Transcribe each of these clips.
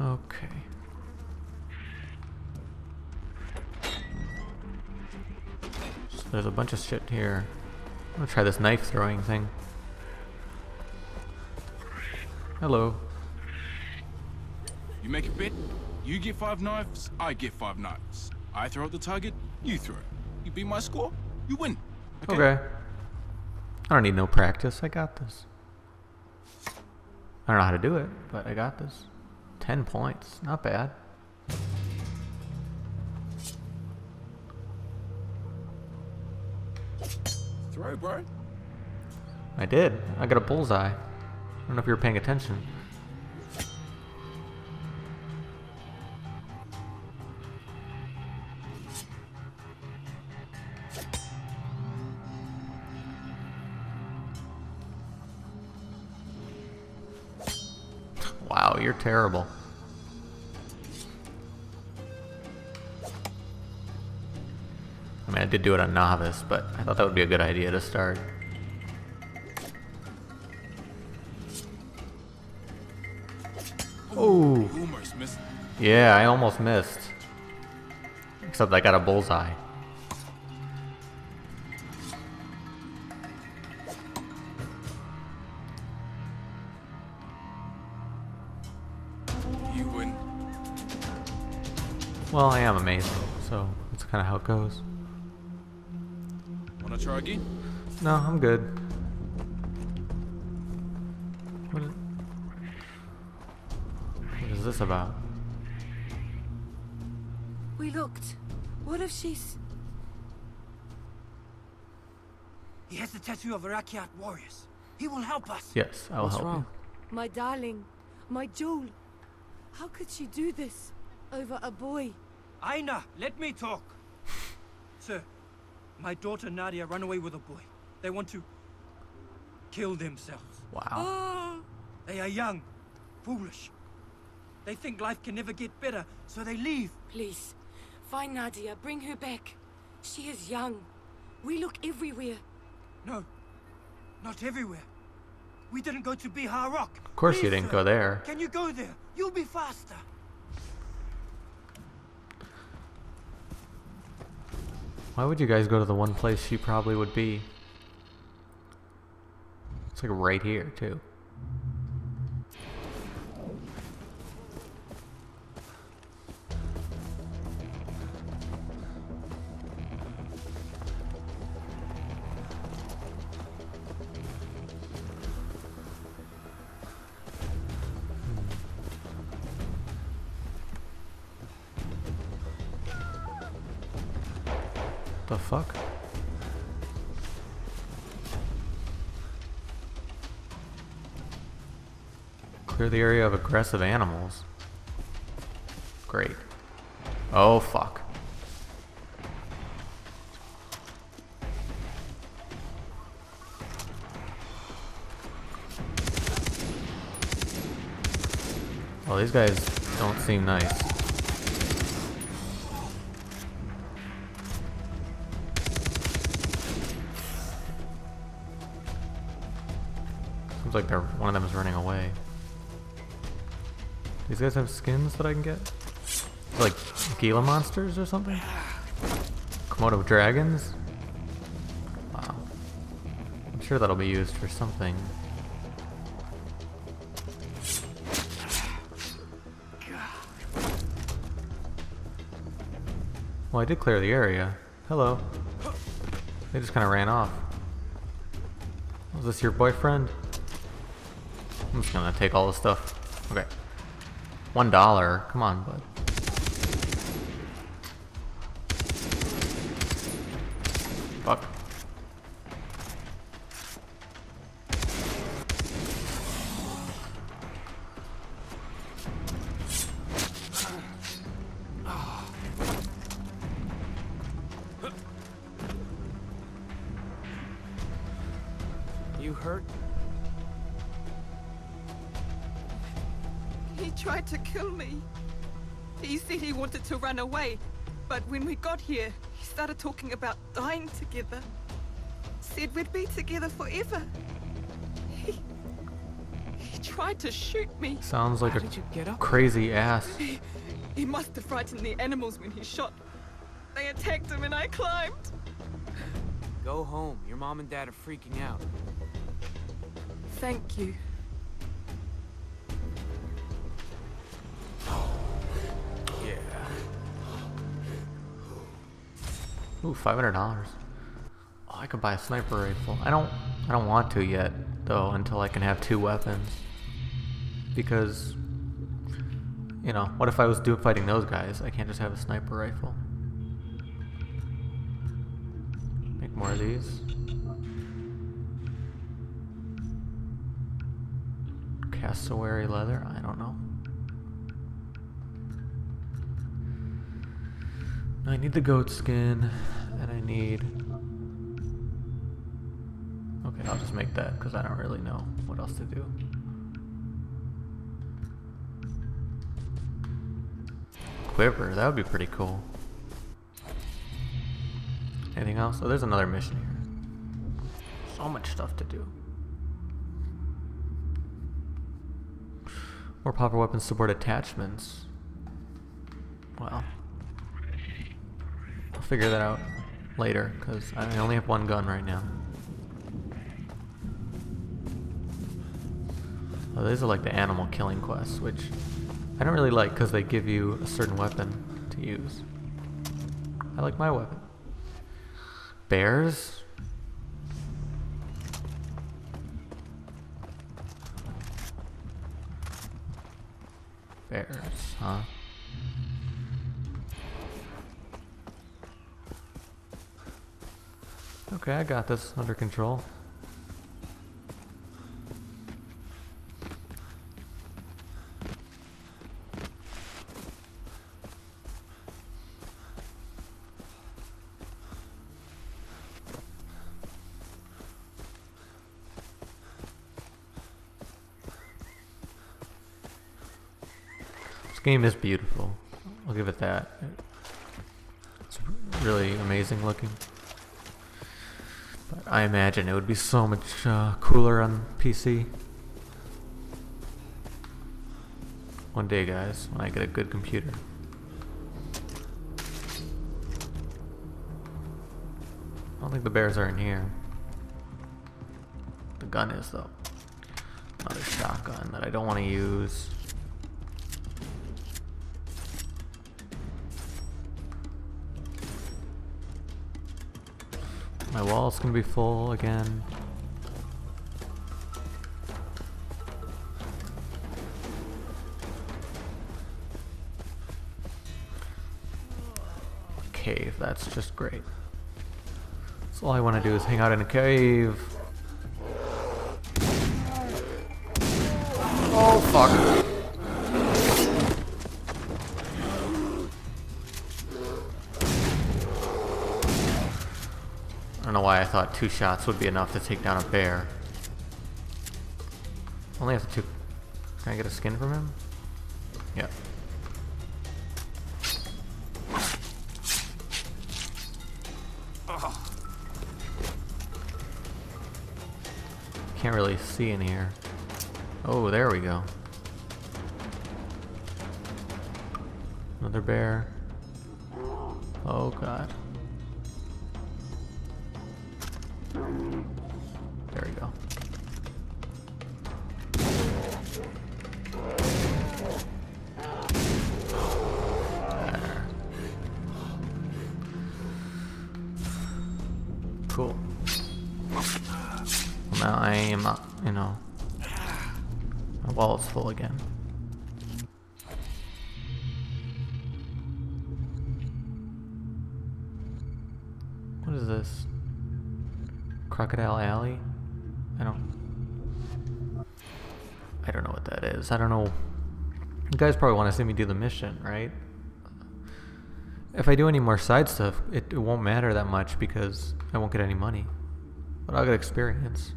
Okay. So there's a bunch of shit here. I'm gonna try this knife throwing thing. Hello. You make a bet, you get five knives, I get five knives. I throw at the target, you throw. You beat my score, you win. Okay. I don't need no practice. I got this. I don't know how to do it, but I got this. 10 points. Not bad. Throw, bro. I did. I got a bullseye. I don't know if you were paying attention. Wow, you're terrible. Mean, I did do it on novice, but I thought that would be a good idea to start. Oh. You almost missed. Yeah, I almost missed. Except I got a bullseye. Well, I am amazing, so that's kind of how it goes. Wanna try again? No, I'm good. What is, what is this about? We looked. What if she's... He has the tattoo of Rakyat warriors. He will help us. Yes, I'll What's help wrong? My darling. My jewel. How could she do this? Over a boy? Aina, let me talk. Sir, my daughter Nadia ran away with a boy. They want to kill themselves. Wow. Oh, They are young, foolish. They think life can never get better, so they leave. please. Find Nadia. Bring her back. She is young. We look everywhere. No, not everywhere. We didn't go to Bihar Rock. Of course you didn't sir, go there. Can you go there? You'll be faster. Why would you guys go to the one place she probably would be? It's like right here, too. The fuck? Clear the area of aggressive animals. Great. Oh fuck. Well, these guys don't seem nice. Like they're one of them is running away. These guys have skins that I can get? Like Gila monsters or something? Komodo dragons? Wow. I'm sure that'll be used for something. Well, I did clear the area. Hello. They just kind of ran off. Was this your boyfriend? I'm just gonna take all the stuff. Okay. One dollar. Come on, bud. Tried to kill me. He said he wanted to run away, but when we got here, he started talking about dying together. Said we'd be together forever. He. He tried tried to shoot me. Sounds like How a did you get up? crazy ass. He, he must have frightened the animals when he shot. They attacked him and I climbed. Go home. Your mom and dad are freaking out. Thank you. Ooh, five hundred dollars. Oh, I could buy a sniper rifle. I don't. I don't want to yet, though, until I can have two weapons. Because, you know, what if I was doing fighting those guys? I can't just have a sniper rifle. Make more of these. Cassowary leather. I don't know. I need the goat skin, and I need. Okay, I'll just make that because I don't really know what else to do. Quiver, that would be pretty cool. Anything else? Oh, there's another mission here. So much stuff to do. More proper weapons support attachments. Well, I'll figure that out later because I only have one gun right now. Oh, these are like the animal killing quests, which I don't really like because they give you a certain weapon to use. I like my weapon. Bears? Bears, huh? Okay, I got this under control. This game is beautiful. I'll give it that. It's really amazing looking. I imagine it would be so much uh, cooler on PC. One day, guys, when I get a good computer. I don't think the bears are in here. The gun is, though. Another shotgun that I don't want to use. My wall's gonna be full again. Cave, that's just great. So all I want to do is hang out in a cave. Oh fuck. Don't know why I thought two shots would be enough to take down a bear. Only have two. Can I get a skin from him? Yeah. Can't really see in here. Oh, there we go. Another bear. Oh god. There we go. There. Cool. Well, now I am, uh, you know, my wallet's full again. Crocodile Alley? I don't. I don't know what that is. I don't know. You guys probably want to see me do the mission, right? If I do any more side stuff, it, it won't matter that much because I won't get any money. But I'll get experience.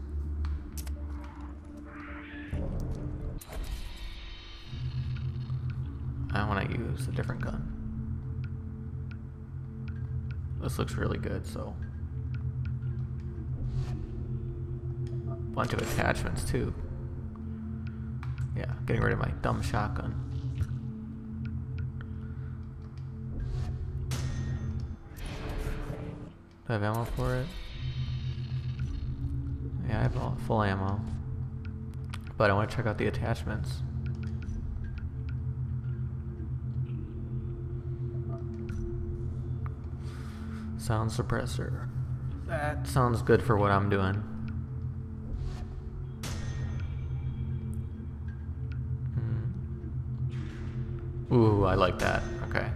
I want to use a different gun. This looks really good, so. Bunch of attachments too. Yeah, getting rid of my dumb shotgun. Do I have ammo for it? Yeah, I have all full ammo. But I want to check out the attachments. Sound suppressor. That sounds good for what I'm doing. Ooh, I like that. Okay.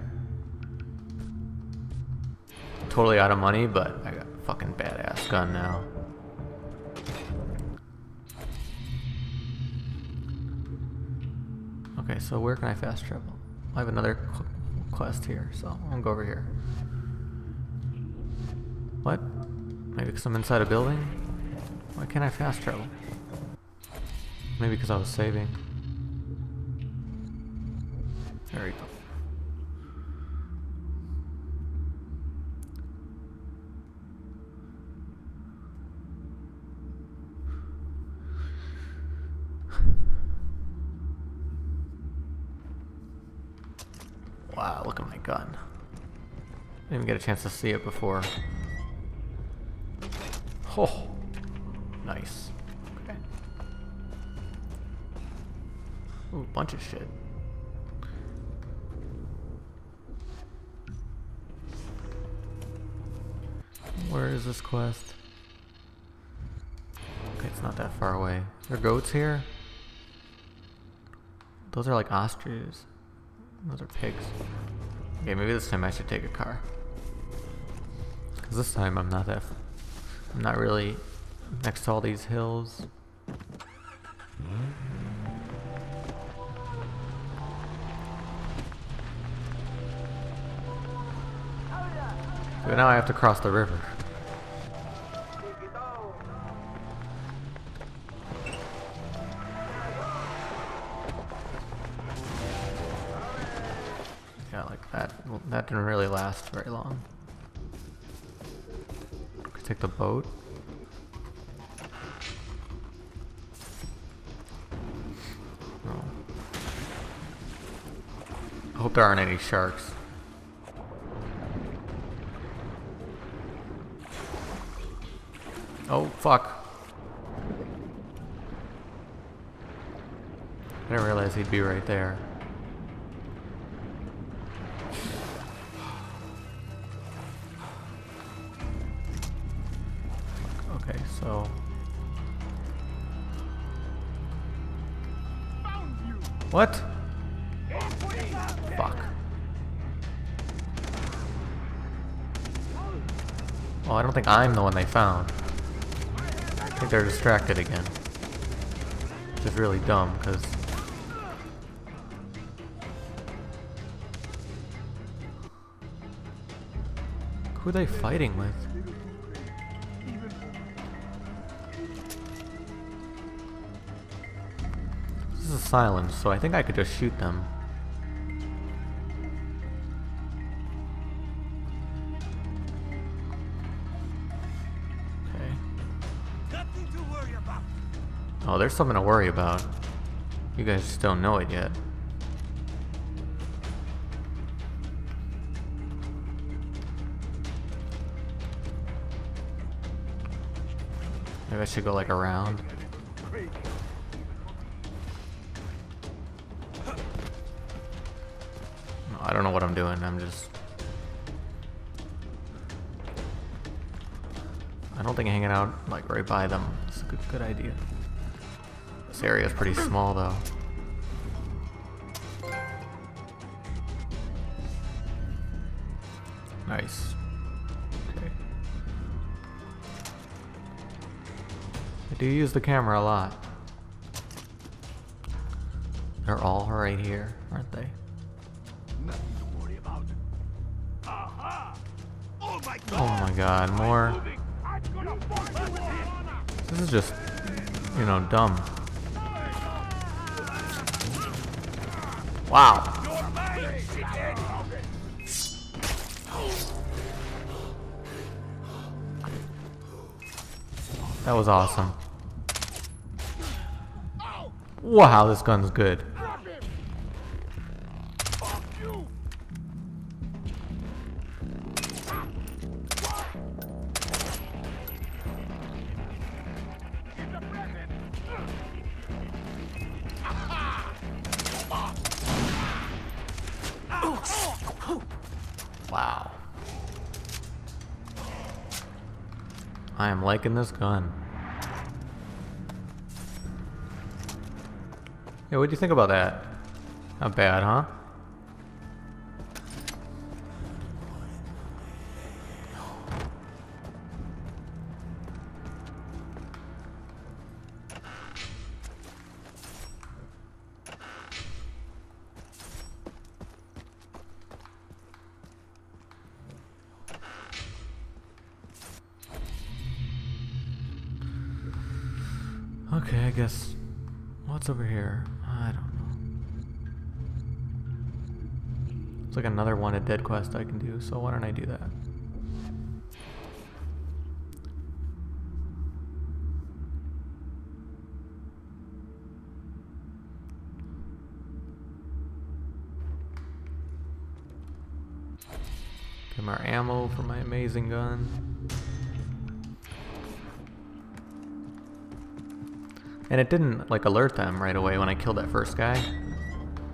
Totally out of money, but I got a fucking badass gun now. Okay, so where can I fast travel? I have another quest here, so I'm gonna go over here. What? Maybe because I'm inside a building? Why can't I fast travel? Maybe because I was saving. Wow, look at my gun. I Didn't even get a chance to see it before. Oh, nice. Okay. Ooh, bunch of shit. Where is this quest? Okay, it's not that far away. Are there goats here? Those are like ostriches. Those are pigs. Okay, maybe this time I should take a car. Cause this time I'm not that. I'm not really next to all these hills. But now I have to cross the river. Yeah, like that. Well, that didn't really last very long. Could take the boat. No. I hope there aren't any sharks. Oh, fuck. I didn't realize he'd be right there. What? Fuck. Well, I don't think I'm the one they found. I think they're distracted again. Which is really dumb, because... Who are they fighting with? So I think I could just shoot them. Okay. Nothing to worry about. Oh, there's something to worry about. You guys just don't know it yet. Maybe I should go like around. Don't know what I'm doing. I'm just. I don't think hanging out like right by them is a good good idea. This area is pretty small though. Nice. Okay. I do use the camera a lot. They're all right here, aren't they? God! More. This is just, you know, dumb. Wow. That was awesome. Wow, this gun's good. Liking this gun. Yeah, what do you think about that? Not bad, huh? Another wanted dead quest I can do, so why don't I do that? Get more ammo for my amazing gun. And it didn't like alert them right away when I killed that first guy.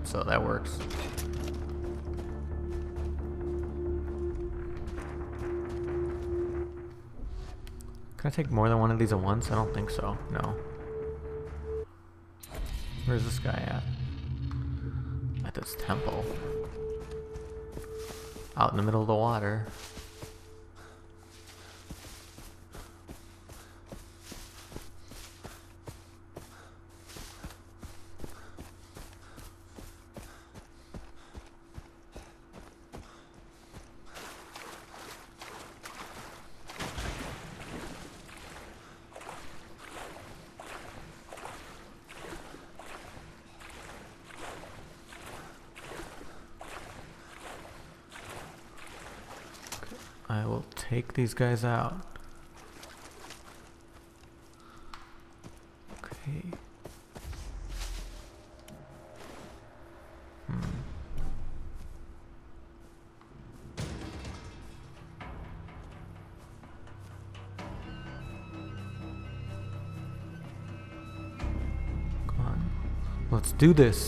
So that works. Can I take more than one of these at once? I don't think so. No. Where's this guy at? At this temple. Out in the middle of the water. I will take these guys out. Okay. Hmm. Come on. Let's do this.